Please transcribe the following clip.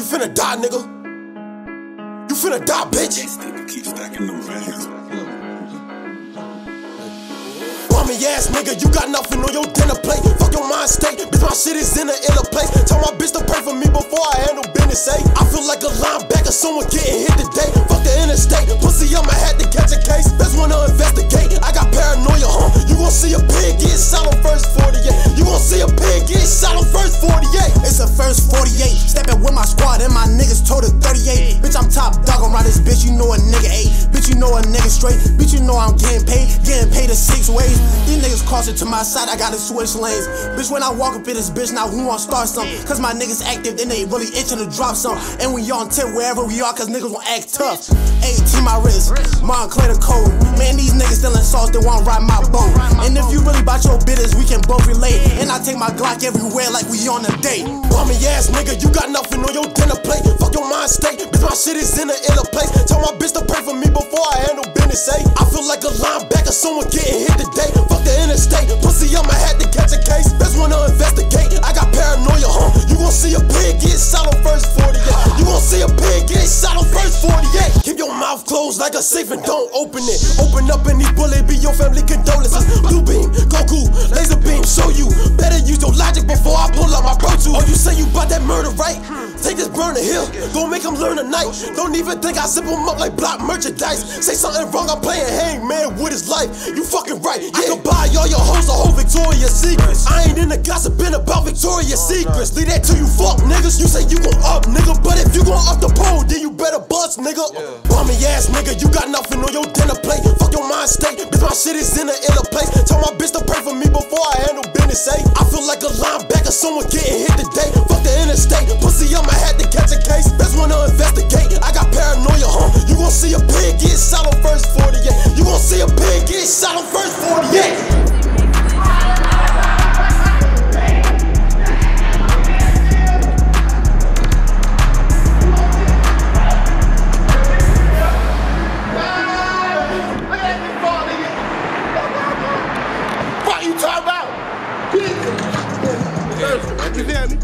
You finna die, nigga. You finna die, bitch. Keep stacking them bands. Bummy ass nigga, you got nothing on your dinner plate. Fuck your mind state, bitch. My shit is in a inner place. Tell my bitch to pray for me before I handle business. Say, I feel like a linebacker, someone getting Bitch, I'm top dog around this bitch. You know a nigga eight. Bitch, you know a nigga straight. Bitch, you know I'm getting paid. Getting paid in six ways. These niggas crossing to my side. I gotta switch lanes. Bitch, when I walk up in this bitch, now who wanna start something? Cause my niggas active, then they really itching to drop some. And we on tip wherever we are, cause niggas gon' act tough. 18 my wrist, Moncler the code. Man, these niggas stealing sauce, they wanna ride my boat. And if really your business, we can both relate. And I take my Glock everywhere like we on a date. Bummy ass nigga, you got nothing on your dinner plate. Fuck your mind state, bitch. My shit is in a inner place. Tell my bitch to pray for me before I handle business. Say, I feel like a linebacker, someone getting hit today. Fuck the interstate, pussy, I'ma to catch a case. Best wanna investigate. I got paranoia, huh? You gon' see a pig get shot on first 48. You gon' see a pig get shot on first 48. Keep your mouth closed like a safe and don't open it. Open up any bullet, be your family condolences. Blue beam, Goku, right? Take this burner here, go make him learn tonight. Don't even think I zip him up like block merchandise. Say something wrong, I'm playing hangman with his life. You fucking right, I could buy all your hoes a whole Victoria's Secrets. I ain't in the gossiping about Victoria's Secrets. Leave that to you fuck niggas. You say you gon' up, nigga, but if you gon' up the pole, then you better bust, nigga. Bummy ass nigga, you got pussy, I had to catch a case. Best wanna investigate. I got paranoia, huh? You gon' see a pig get shot on first 48. You gon' see a pig get shot on first 48. You talk about? You feel me?